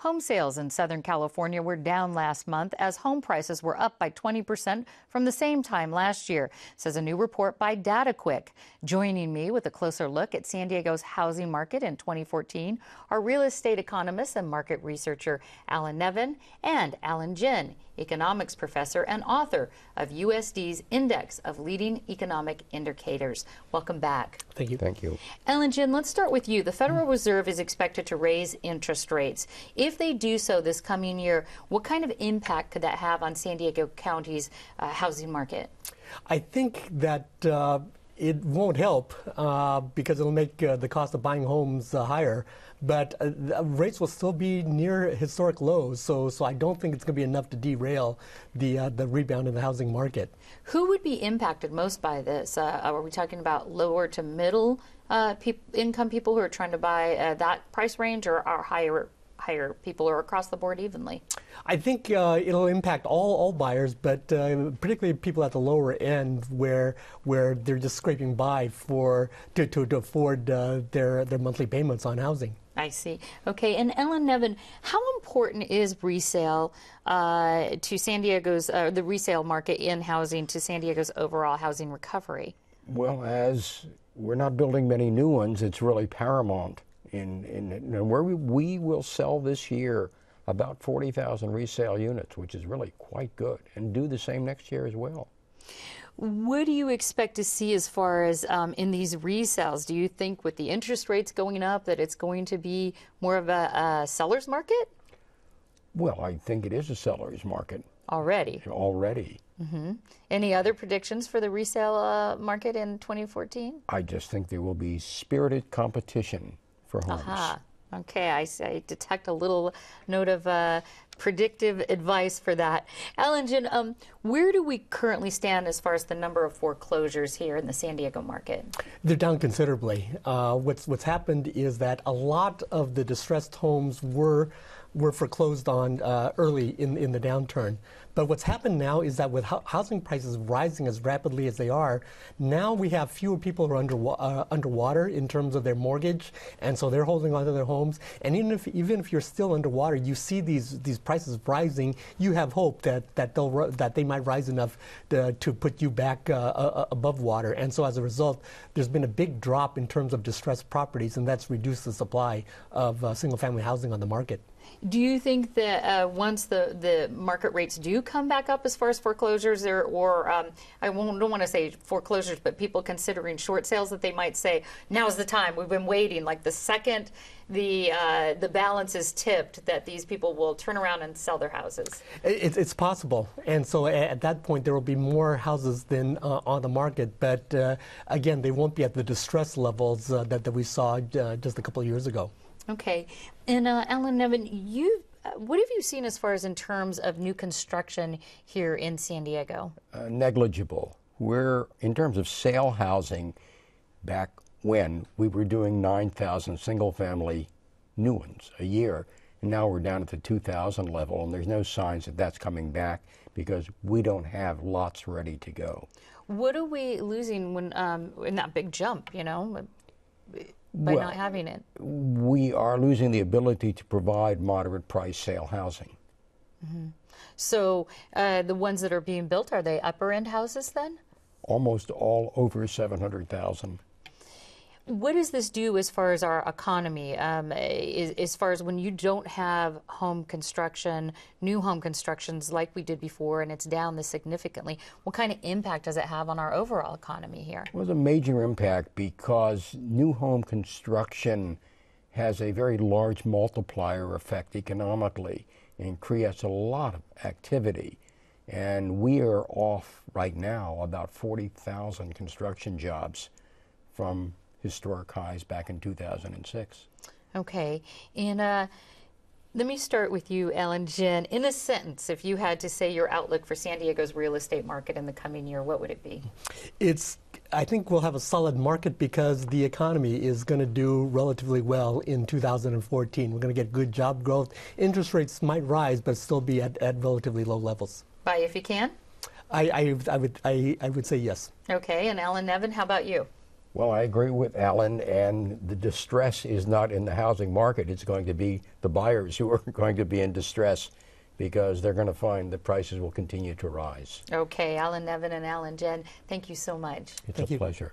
Home sales in Southern California were down last month as home prices were up by 20% from the same time last year, says a new report by DataQuick. Joining me with a closer look at San Diego's housing market in 2014 are real estate economist and market researcher Alan Nevin and Alan Gin, economics professor and author of USD's Index of Leading Economic Indicators. Welcome back. Thank you. Thank you. Alan Gin, let's start with you. The Federal Reserve is expected to raise interest rates. If they do so this coming year, what kind of impact could that have on San Diego County's uh, housing market? I think that uh, it won't help uh, because it'll make uh, the cost of buying homes uh, higher. But uh, rates will still be near historic lows, so so I don't think it's going to be enough to derail the uh, the rebound in the housing market. Who would be impacted most by this? Uh, are we talking about lower to middle pe income people who are trying to buy that price range, or are higher higher people or across the board evenly? I think uh, it'll impact all, all buyers, but uh, particularly people at the lower end where where they're just scraping by for to, to, to afford uh, their their monthly payments on housing. I see. Okay, and Alan Nevin, how important is resale uh, to San Diego's uh, the resale market in housing to San Diego's overall housing recovery? Well, as we're not building many new ones, it's really paramount in, in, in where we, we will sell this year about 40,000 resale units, which is really quite good, and do the same next year as well. What do you expect to see as far as um, in these resales? Do you think with the interest rates going up that it's going to be more of a, a seller's market? Well, I think it is a seller's market. Already? Already. Mm-hmm. Any other predictions for the resale uh, market in 2014? I just think there will be spirited competition for homes. Aha. Okay, I, I, detect a little note of uh, predictive advice for that. Alan Gin, um, where do we currently stand as far as the number of foreclosures here in the San Diego market? They're down considerably. Uh, what's what's happened is that a lot of the distressed homes were were foreclosed on uh, early in, in the downturn. But what's happened now is that with ho housing prices rising as rapidly as they are, now we have fewer people who are under, uh, underwater in terms of their mortgage, and so they're holding on to their homes. And even if even if you're still underwater, you see these these prices rising. You have hope that that they'll that they might rise enough to, to put you back uh, uh, above water. And so as a result, there's been a big drop in terms of distressed properties, and that's reduced the supply of uh, single-family housing on the market. Do you think that uh, once the, the market rates do come back up as far as foreclosures, or, or um, I don't want to say foreclosures, but people considering short sales, that they might say, now's the time, we've been waiting, like the second the, uh, the balance is tipped, that these people will turn around and sell their houses? It's, it's possible. And so at that point, there will be more houses than uh, on the market. But uh, again, they won't be at the distress levels uh, that, that we saw uh, just a couple of years ago. Okay. And uh, Alan Nevin, you uh, what have you seen as far as in terms of new construction here in San Diego? Uh, negligible. We're in terms of sale housing. Back when we were doing 9,000 single-family new ones a year, and now we're down at the 2,000 level, and there's no signs that that's coming back because we don't have lots ready to go. What are we losing when um, in that big jump? You know, by well, not having it? We are losing the ability to provide moderate price sale housing. Mm-hmm. So uh, the ones that are being built, are they upper end houses then? Almost all over 700,000 what does this do as far as our economy? Um, as, as, far as when you don't have home construction, new home constructions like we did before, and it's down this significantly, what kind of impact does it have on our overall economy here? Well, it's a major impact because new home construction has a very large multiplier effect economically and creates a lot of activity. And we are off right now about 40,000 construction jobs from historic highs back in 2006. Okay. And uh, let me start with you, Alan Gin. In a sentence, if you had to say your outlook for San Diego's real estate market in the coming year, what would it be? It's I think we'll have a solid market because the economy is going to do relatively well in 2014. We're going to get good job growth. Interest rates might rise, but still be at, at relatively low levels. Buy if you can? I, I, I would, I, I would say yes. Okay, and Alan Nevin, how about you? Well, I agree with Alan, and the distress is not in the housing market. It's going to be the buyers who are going to be in distress because they're going to find the prices will continue to rise. Okay, Alan Nevin and Alan Gin, thank you so much. It's Thank a you. pleasure.